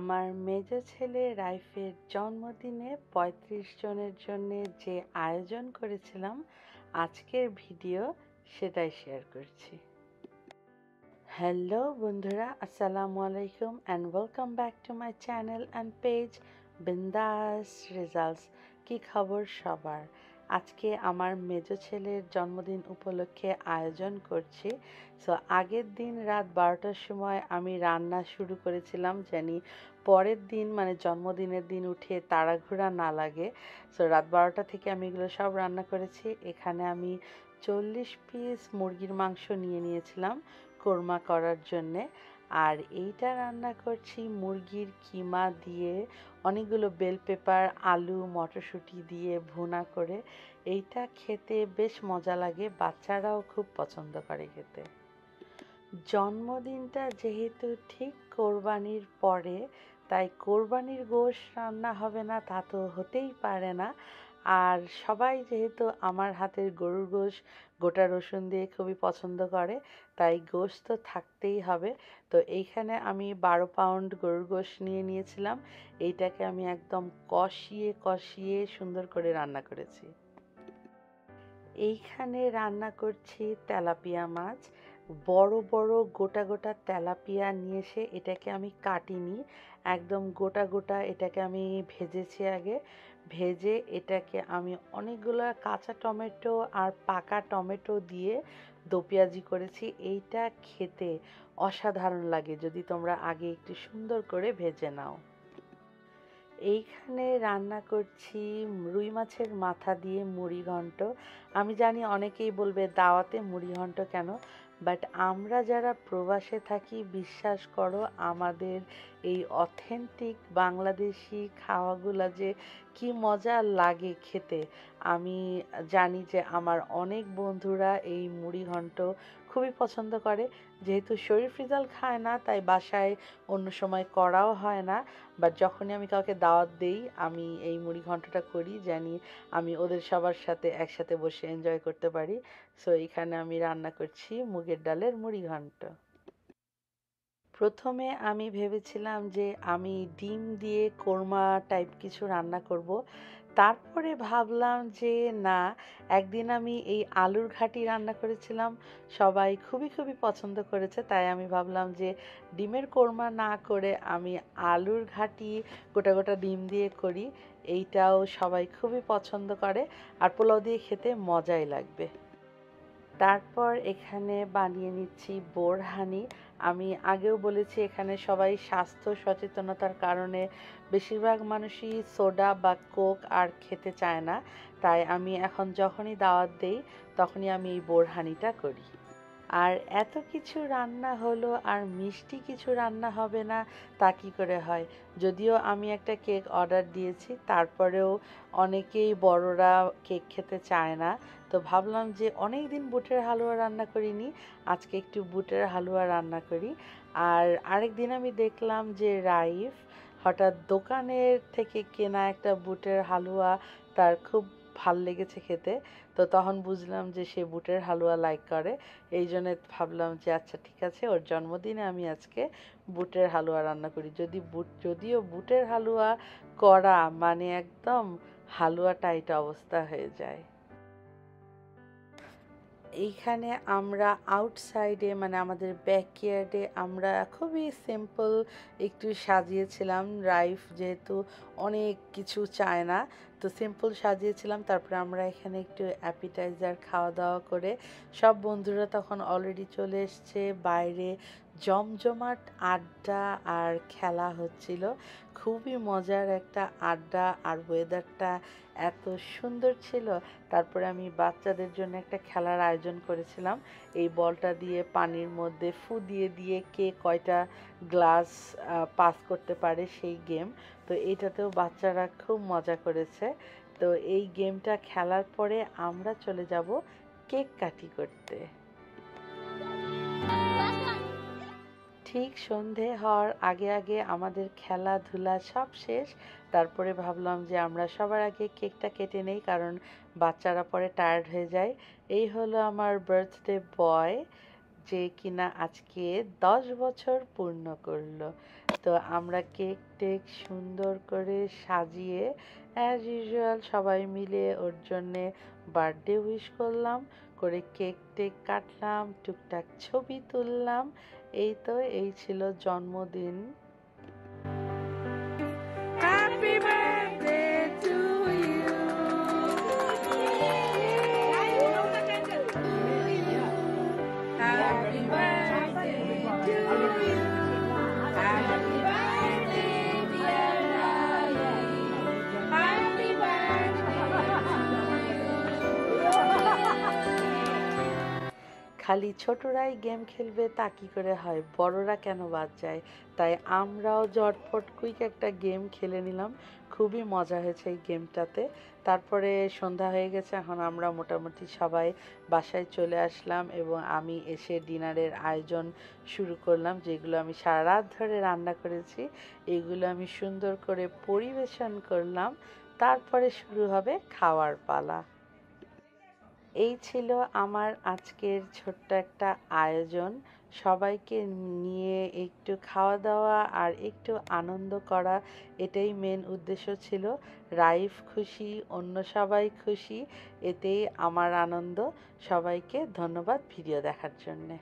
আমার মেজ ছেলে রাইফের জন্মদিনে পঁয়ত্রিশ জনের জন্য যে আয়োজন করেছিলাম, আজকের ভিডিও সেটাই শেয়ার করছি। হ্যালো বন্ধুরা, আসসালামু আলাইকুম and welcome back to my channel and page Bindaas results কি খবর সবার? আজকে আমার মেজ ছেলের জন্মদিন উপলক্ষে আয়োজন করছি। সো আগের দিন রাত বারোটার সময় আমি রান্না শুরু করেছিলাম জানি পরের দিন মানে জন্মদিনের দিন উঠে তাড়াঘোড়া না লাগে। সো রাত বারোটা থেকে আমি এগুলো সব রান্না করেছি। এখানে আমি চল্লিশ পিস মুরগির মাংস নিয়ে নিয়েছিলাম কোরমা করার জন্যে। আর এইটা রান্না করছি মুরগির কিমা দিয়ে অনেকগুলো বেল পেপার, আলু, মটরশুঁটি দিয়ে ভুনা করে। এইটা খেতে বেশ মজা লাগে, বাচ্চারাও খুব পছন্দ করে খেতে। জন্মদিনটা যেহেতু ঠিক কোরবানির পরে, তাই কোরবানির গোশ রান্না হবে না তা তো হতেই পারে না। আর সবাই যেহেতু আমার হাতের গরুর গোশ গোটা রসুন দিয়ে খুবই পছন্দ করে, তাই গোশ তো থাকতেই হবে। তো এইখানে আমি বারো পাউন্ড গরুর গোশ নিয়ে নিয়েছিলাম। এইটাকে আমি একদম কষিয়ে কষিয়ে সুন্দর করে রান্না করেছি। এইখানে রান্না করছি তেলাপিয়া মাছ। বড় বড়, গোটা গোটা তেলাপিয়া নিয়ে এসে এটাকে আমি কাটিনি। একদম গোটা গোটা এটাকে আমি ভেজেছি আগে। ভেজে এটাকে আমি অনেকগুলো কাঁচা টমেটো আর পাকা টমেটো দিয়ে দো পেঁয়াজি করেছি। এইটা খেতে অসাধারণ লাগে যদি তোমরা আগে একটু সুন্দর করে ভেজে নাও। এইখানে রান্না করছি রুই মাছের মাথা দিয়ে মুড়ি ঘন্ট আমি জানি অনেকেই বলবে, দাওয়াতে মুড়ি ঘন্ট কেন? বাট আমরা যারা প্রবাসে থাকি, বিশ্বাস করো, আমাদের এই অথেন্টিক বাংলাদেশি খাওয়াগুলো যে কি মজা লাগে খেতে। আমি জানি যে আমার অনেক বন্ধুরা এই মুড়ি ঘন্ট খুবই পছন্দ করে। যেহেতু শরীর ফ্রিজাল খায় না, তাই বাসায় অন্য সময় করাও হয় না। বাট যখনই আমি কাউকে দাওয়াত দেই, আমি এই মুড়ি ঘন্টটা করি জানি আমি ওদের সবার সাথে একসাথে বসে এনজয় করতে পারি। সো এখানে আমি রান্না করছি মুগের ডালের মুড়ি ঘন্ট। প্রথমে আমি ভেবেছিলাম যে আমি ডিম দিয়ে কোরমা টাইপ কিছু রান্না করব। তারপরে ভাবলাম যে, না, একদিন আমি এই আলুর ঘাটি রান্না করেছিলাম। সবাই খুবই খুবই পছন্দ করেছে। তাই আমি ভাবলাম যে, ডিমের কোরমা না করে আমি আলুর ঘাটি গোটা গোটা ডিম দিয়ে করি। এইটাও সবাই খুবই পছন্দ করে। আর পোলাও দিয়ে খেতে মজাই লাগবে। তারপর এখানে বানিয়ে নিচ্ছি বোরহানি আমি আগেও বলেছি এখানে সবাই স্বাস্থ্য সচেতনতার কারণে বেশিরভাগ মানুষই সোডা বা কোক আর খেতে চায় না। তাই আমি এখন যখনই দাওয়াত দেই, তখনই আমি এই বোরহানিটা করি। আর এত কিছু রান্না হলো আর মিষ্টি কিছু রান্না হবে না, তা কী করে হয়? যদিও আমি একটা কেক অর্ডার দিয়েছি, তারপরেও অনেকেই বড়রা কেক খেতে চায় না। তো ভাবলাম যে অনেক দিন বুটের হালুয়া রান্না করিনি, আজকে একটু বুটের হালুয়া রান্না করি। আর আরেক দিন আমি দেখলাম যে রাইফ হঠাৎ দোকানের থেকে কেনা একটা বুটের হালুয়া, তার খুব ভালো লেগেছে খেতে। তো তখন বুঝলাম যে সে বুটের হালুয়া লাইক করে। এই জন্য ভাবলাম যে আচ্ছা ঠিক আছে, ওর জন্মদিনে আমি আজকে বুটের হালুয়া রান্না করি। যদি বুট, যদিও বুটের হালুয়া করা মানে একদম হালুয়া টাইট অবস্থা হয়ে যায়। এইখানে আমরা আউটসাইডে মানে আমাদের ব্যাকইয়ার্ডে আমরা খুবই সিম্পল একটু সাজিয়েছিলাম। রাইফ যেহেতু অনেক কিছু চায় না, তো সিম্পল সাজিয়েছিলাম। তারপরে আমরা এখানে একটু অ্যাপিটাইজার খাওয়া দাওয়া করে সব বন্ধুরা তখন অলরেডি চলে এসছে। বাইরে জমজমাট আড্ডা আর খেলা হচ্ছিল। খুবই মজার একটা আড্ডা আর ওয়েদারটা এত সুন্দর ছিল। তারপরে আমি বাচ্চাদের জন্য একটা খেলার আয়োজন করেছিলাম। এই বলটা দিয়ে পানির মধ্যে ফু দিয়ে দিয়ে কে কয়টা গ্লাস পাস করতে পারে সেই গেম তো এটাতেও বাচ্চারা খুব মজা করেছে। তো এই গেমটা খেলার পরে আমরা চলে যাব কেক কাটি করতে। ঠিক সন্ধে হওয়ার আগে আগে আমাদের খেলাধুলা সব শেষ। তারপরে ভাবলাম যে আমরা সবার আগে কেকটা কেটে নেই, কারণ বাচ্চারা পরে টায়ার্ড হয়ে যায়। এই হলো আমার বার্থডে বয় যে কিনা আজকে দশ বছর পূর্ণ করল। তো আমরা কেক টেক সুন্দর করে সাজিয়ে অ্যাজ ইউজুয়াল সবাই মিলে ওর জন্যে বার্থডে উইশ করলাম। করে কেক টেক কাটলাম টুকটাক ছবি তুললাম। এই তো এই ছিল জন্মদিন। খালি ছোটরাই গেম খেলবে, তা কি করে হয়? বড়রা কেন বাদ যায়? তাই আমরাও জটপট কুইক একটা গেম খেলে নিলাম। খুবই মজা হয়েছে এই গেমটাতে। তারপরে সন্ধ্যা হয়ে গেছে, এখন আমরা মোটামুটি সবাই বাসায় চলে আসলাম এবং আমি এসে ডিনারের আয়োজন শুরু করলাম, যেগুলো আমি সারা রাত ধরে রান্না করেছি। এগুলো আমি সুন্দর করে পরিবেশন করলাম। তারপরে শুরু হবে খাওয়ার পালা। এই ছিল আমার আজকের ছোট্ট একটা আয়োজন। সবাইকে নিয়ে একটু খাওয়া দাওয়া আর একটু আনন্দ করা, এটাই মেন উদ্দেশ্য ছিল। রাইফ খুশি, অন্য সবাই খুশি, এতেই আমার আনন্দ। সবাইকে ধন্যবাদ ভিডিও দেখার জন্যে।